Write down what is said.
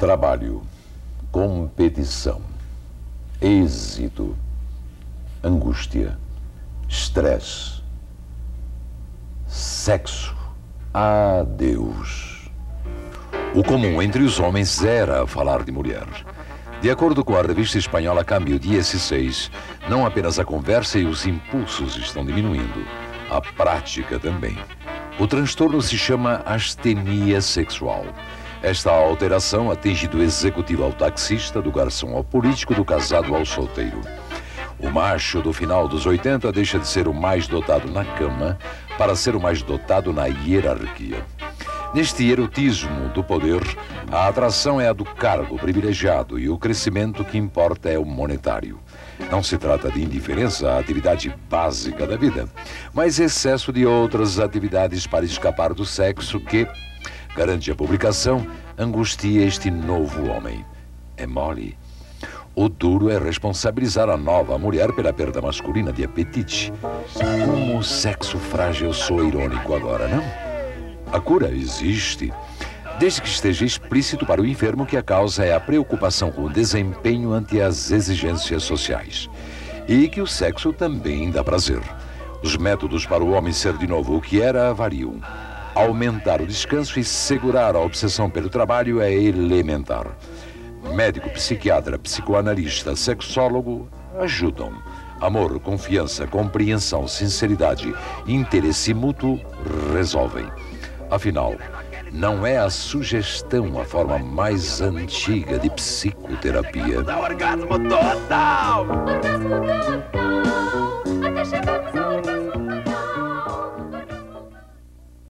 Trabalho, competição, êxito, angústia, estresse, sexo, adeus. O comum entre os homens era falar de mulher. De acordo com a revista espanhola Cambio 16, não apenas a conversa e os impulsos estão diminuindo, a prática também. O transtorno se chama astenia sexual. Esta alteração atinge do executivo ao taxista, do garçom ao político, do casado ao solteiro. O macho do final dos 80 deixa de ser o mais dotado na cama para ser o mais dotado na hierarquia. Neste erotismo do poder, a atração é a do cargo privilegiado e o crescimento que importa é o monetário. Não se trata de indiferença à atividade básica da vida, mas excesso de outras atividades para escapar do sexo que, garante a publicação, angustia este novo homem. É mole. O duro é responsabilizar a nova mulher pela perda masculina de apetite. Como o sexo frágil sou irônico agora, não? A cura existe, desde que esteja explícito para o enfermo que a causa é a preocupação com o desempenho ante as exigências sociais. E que o sexo também dá prazer. Os métodos para o homem ser de novo o que era variam. Aumentar o descanso e segurar a obsessão pelo trabalho é elementar. Médico, psiquiatra, psicoanalista, sexólogo ajudam. Amor, confiança, compreensão, sinceridade, interesse mútuo resolvem. Afinal, não é a sugestão a forma mais antiga de psicoterapia. Dá orgasmo total! Orgasmo total! Até chegamos ao orgasmo